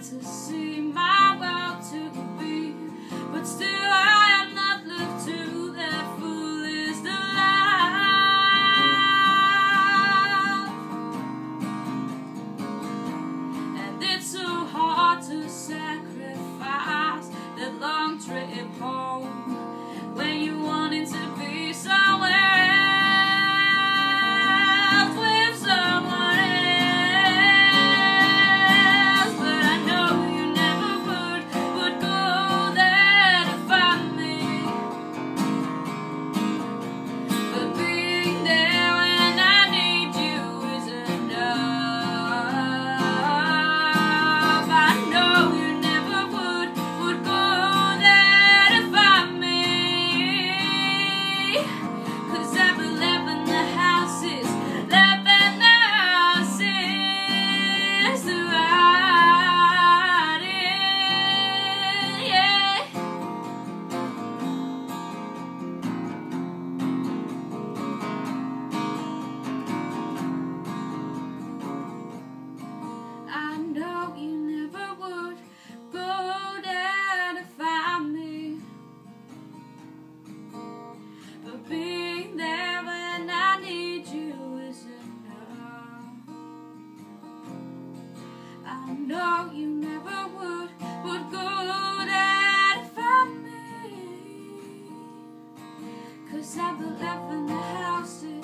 to see Cause I believe I know you never would Would go there for I Cause I've been loving the houses